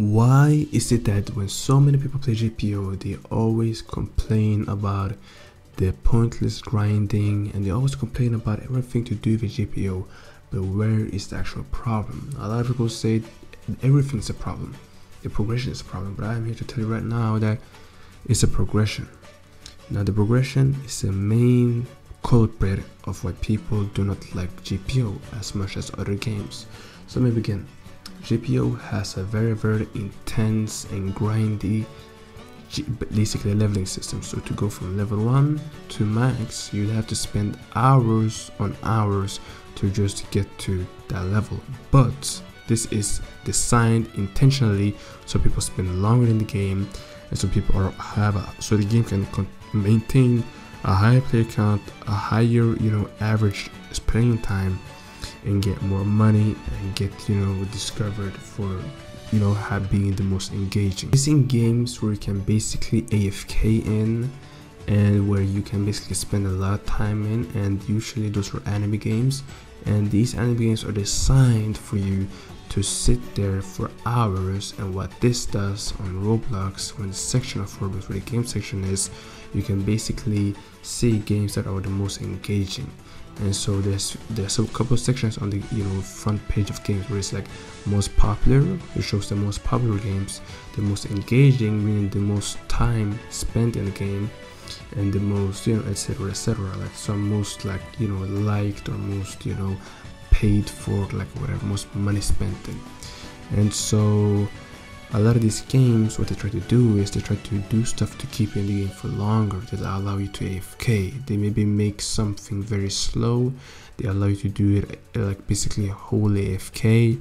Why is it that when so many people play GPO, they always complain about the pointless grinding and they always complain about everything to do with GPO, but where is the actual problem? A lot of people say everything's a problem, the progression is a problem, but I'm here to tell you right now that it's a progression. Now, the progression is the main culprit of why people do not like GPO as much as other games. So let me begin. GPO has a very very intense and grindy basically leveling system. So to go from level 1 to max you'd have to spend hours on hours to just get to that level. But this is designed intentionally so people spend longer in the game and so people are have a, so the game can maintain a higher player count a higher you know average playing time and get more money and get you know discovered for you know have being the most engaging. Using games where you can basically afk in and where you can basically spend a lot of time in and usually those are anime games. And these anime games are designed for you to sit there for hours and what this does on roblox when the section of roblox where the game section is you can basically see games that are the most engaging and so there's there's a couple sections on the you know front page of games where it's like most popular. It shows the most popular games the most engaging meaning the most time spent in the game and the most you know etc etc like some most like you know liked or most you know paid for like whatever most money spent in. And so a lot of these games what they try to do is they try to do stuff to keep you in the game for longer that allow you to afk they maybe make something very slow they allow you to do it like basically a whole afk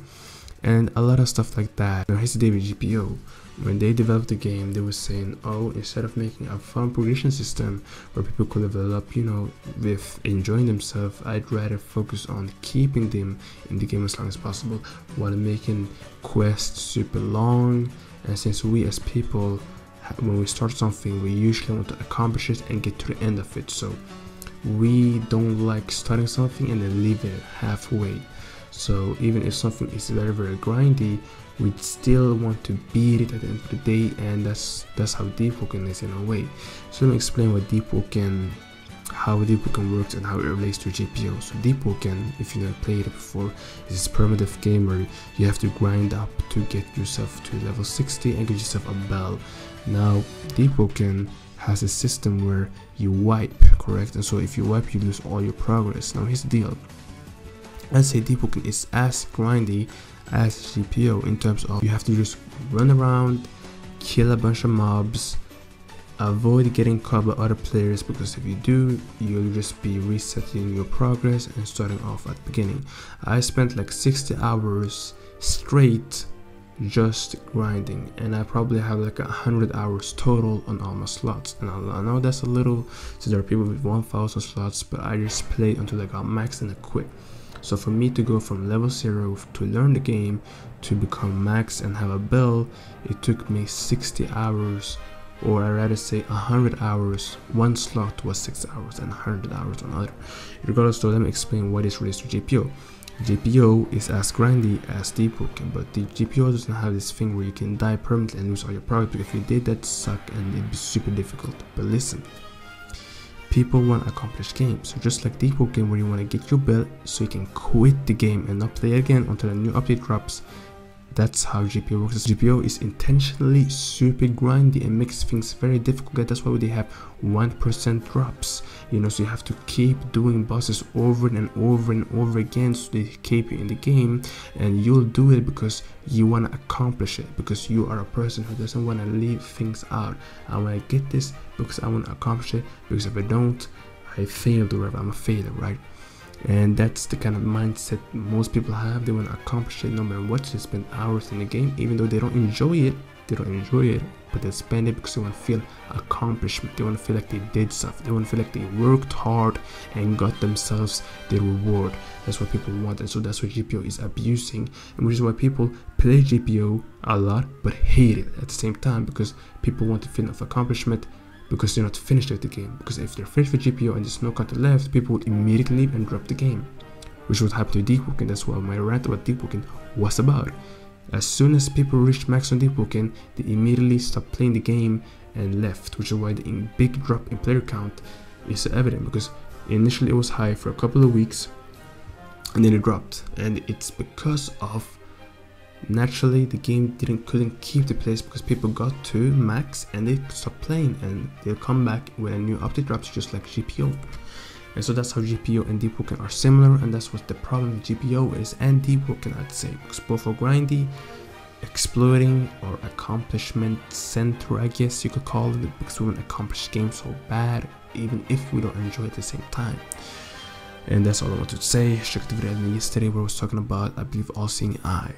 and a lot of stuff like that. Now here's the day with gpo when they developed the game they were saying oh instead of making a fun progression system where people could level up you know with enjoying themselves i'd rather focus on keeping them in the game as long as possible while making quests super long. And since we as people when we start something we usually want to accomplish it and get to the end of it. So we don't like starting something and then leave it halfway so even if something is very very grindy we still want to beat it at the end of the day and that's that's how Deepwoken is in a way. So let me explain what Deepwoken how Deepwoken works and how it relates to gpo so Deepwoken if you never played it before is permadeath game where you have to grind up to get yourself to level 60 and get yourself a bell. Now Deepwoken has a system where you wipe correct? And so if you wipe you lose all your progress. Now here's the deal I'd say Deepwoken is as grindy as GPO in terms of you have to just run around, kill a bunch of mobs, avoid getting caught by other players because if you do, you'll just be resetting your progress and starting off at the beginning. I spent like 60 hours straight just grinding and I probably have like a hundred hours total on all my slots and I know that's a little so there are people with 1000 slots but I just played until I got max and I quit so for me to go from level 0 to learn the game to become max and have a bell, it took me 60 hours or I rather say 100 hours. One slot was 6 hours and 100 hours on other. Regardless though, let me explain what is related to GPO. GPO is as grindy as Deepwoken, but the GPO doesn't have this thing where you can die permanently and lose all your progress because if you did that suck and it'd be super difficult. But listen, People want accomplished games, so just like Deepwoken where you want to get your belt so you can quit the game and not play again until a new update drops, that's how GPO works. GPO is intentionally super grindy and makes things very difficult. That's why they have 1% drops. You know, so you have to keep doing bosses over and over and over again so they keep you in the game. And you'll do it because you want to accomplish it. Because you are a person who doesn't want to leave things out. I want to get this because I want to accomplish it. Because if I don't, I failed or whatever. I'm a failure, right? And that's the kind of mindset most people have. They want to accomplish it no matter what. They spend hours in the game. Even though they don't enjoy it they don't enjoy it but they spend it because they want to feel accomplishment. They want to feel like they did stuff they want to feel like they worked hard and got themselves the reward. That's what people want. And so that's what gpo is abusing and which is why people play gpo a lot but hate it at the same time because people want to feel of accomplishment because they're not finished with the game. Because if they're finished with GPO and there's no content left, people would immediately leave and drop the game. Which would happen to Deepwoken, that's what my rant about Deep was about. As soon as people reached max on Deep they immediately stopped playing the game and left, which is why the big drop in player count is evident because initially it was high for a couple of weeks and then it dropped and it's because of naturally the game didn't couldn't keep the place because people got to max and they stopped playing and they'll come back when a new update drops just like GPO and so that's how GPO and Deep are similar and that's what the problem with GPO is and Deepwoken I'd say. Because both are grindy exploiting or accomplishment center I guess you could call it because we want to accomplish games so bad even if we don't enjoy at the same time. And that's all I wanted to say. Check the video yesterday where I was talking about I believe all seeing eye